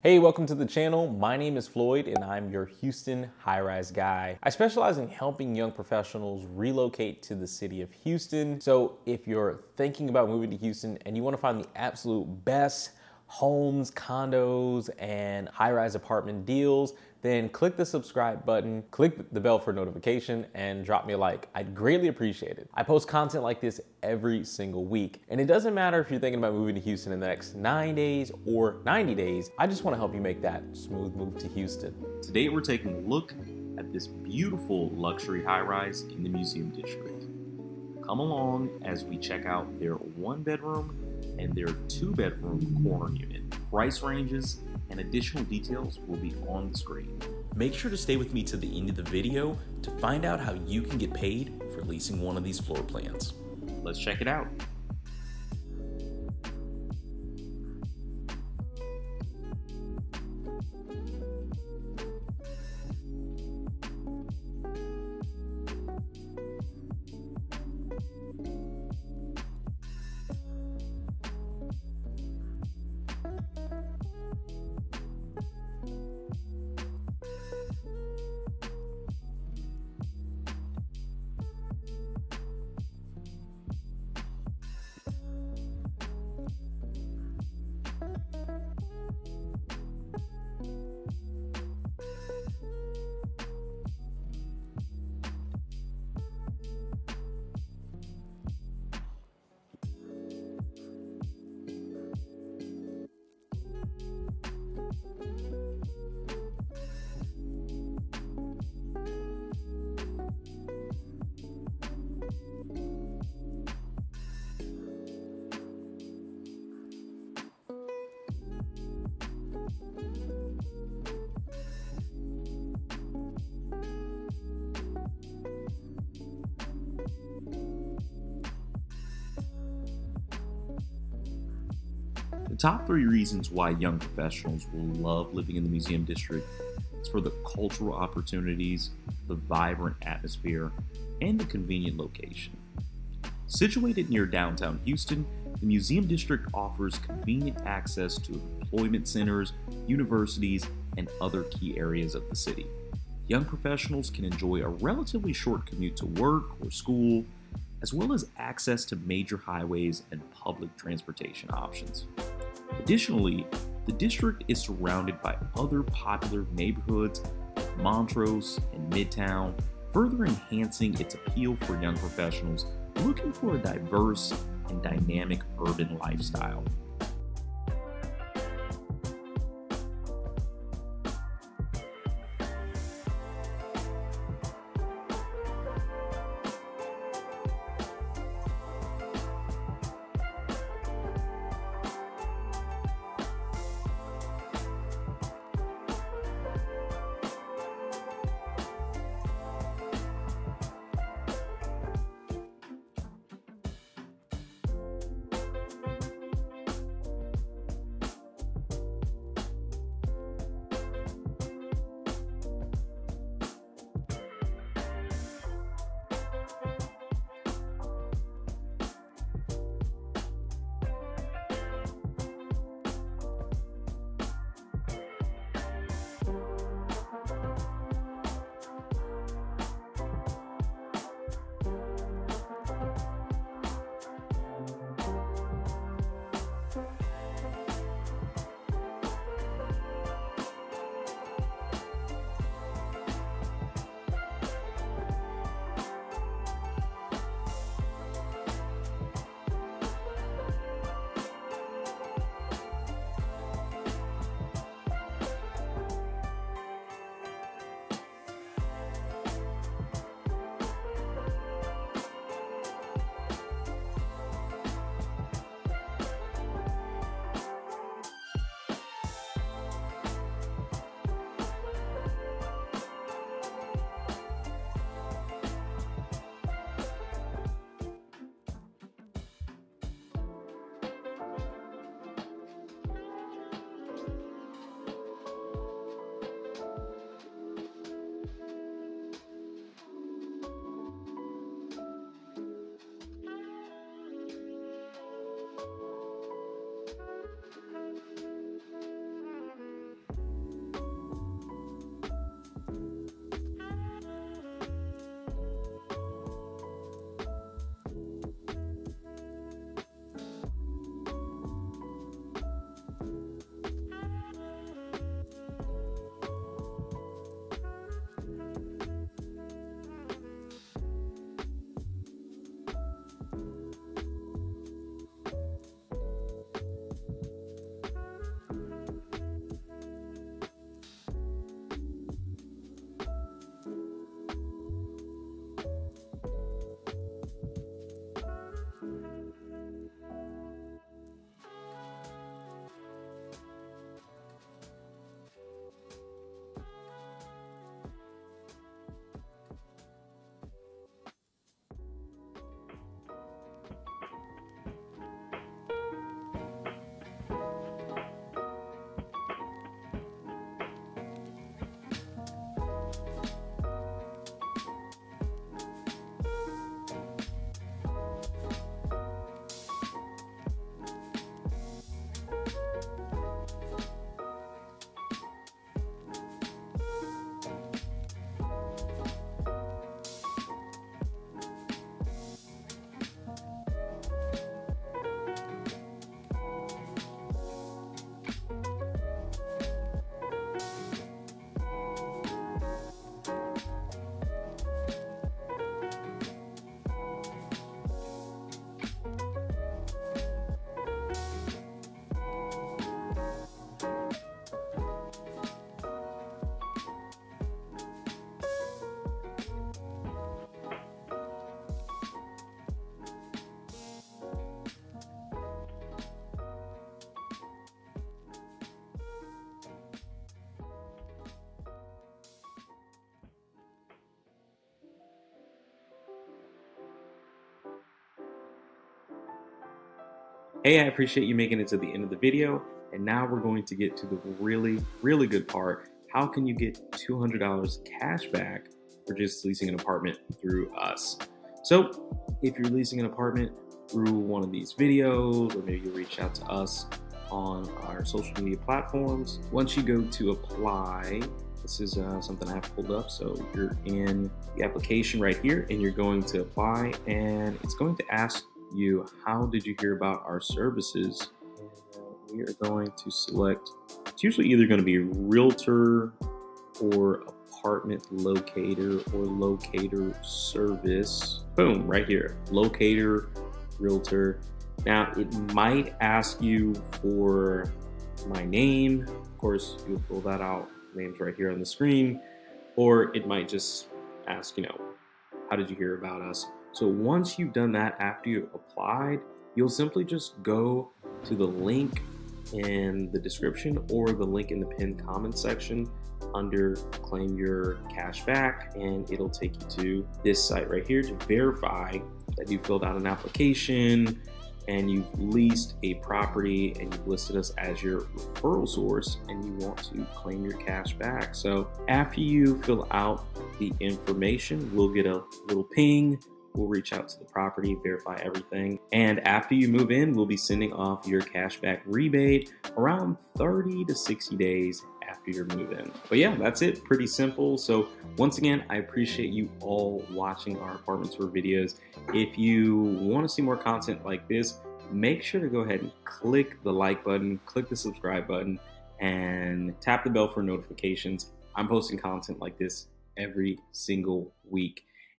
Hey, welcome to the channel. My name is Floyd and I'm your Houston high rise guy. I specialize in helping young professionals relocate to the city of Houston. So if you're thinking about moving to Houston and you want to find the absolute best homes, condos, and high rise apartment deals, then click the subscribe button, click the bell for notification, and drop me a like. I'd greatly appreciate it. I post content like this every single week. And it doesn't matter if you're thinking about moving to Houston in the next nine days or 90 days, I just wanna help you make that smooth move to Houston. Today we're taking a look at this beautiful luxury high rise in the Museum District. Come along as we check out their one bedroom and their two bedroom corner unit. Price ranges and additional details will be on the screen. Make sure to stay with me to the end of the video to find out how you can get paid for leasing one of these floor plans. Let's check it out. The top three reasons why young professionals will love living in the museum district is for the cultural opportunities, the vibrant atmosphere, and the convenient location. Situated near downtown Houston, the Museum District offers convenient access to employment centers, universities, and other key areas of the city. Young professionals can enjoy a relatively short commute to work or school, as well as access to major highways and public transportation options. Additionally, the district is surrounded by other popular neighborhoods Montrose and Midtown, further enhancing its appeal for young professionals looking for a diverse and dynamic urban lifestyle. Hey, I appreciate you making it to the end of the video. And now we're going to get to the really, really good part. How can you get $200 cash back for just leasing an apartment through us? So if you're leasing an apartment through one of these videos, or maybe you reach out to us on our social media platforms, once you go to apply, this is uh, something I have pulled up. So you're in the application right here and you're going to apply and it's going to ask you, how did you hear about our services? we are going to select, it's usually either going to be realtor or apartment locator or locator service. Boom, right here, locator, realtor. Now it might ask you for my name. Of course, you'll fill that out. Name's right here on the screen. Or it might just ask, you know, how did you hear about us? So once you've done that after you've applied, you'll simply just go to the link in the description or the link in the pinned comment section under claim your cash back and it'll take you to this site right here to verify that you filled out an application and you've leased a property and you've listed us as your referral source and you want to claim your cash back. So after you fill out the information, we'll get a little ping We'll reach out to the property, verify everything. And after you move in, we'll be sending off your cashback rebate around 30 to 60 days after your move in. But yeah, that's it. Pretty simple. So once again, I appreciate you all watching our apartment tour videos. If you want to see more content like this, make sure to go ahead and click the like button, click the subscribe button, and tap the bell for notifications. I'm posting content like this every single week.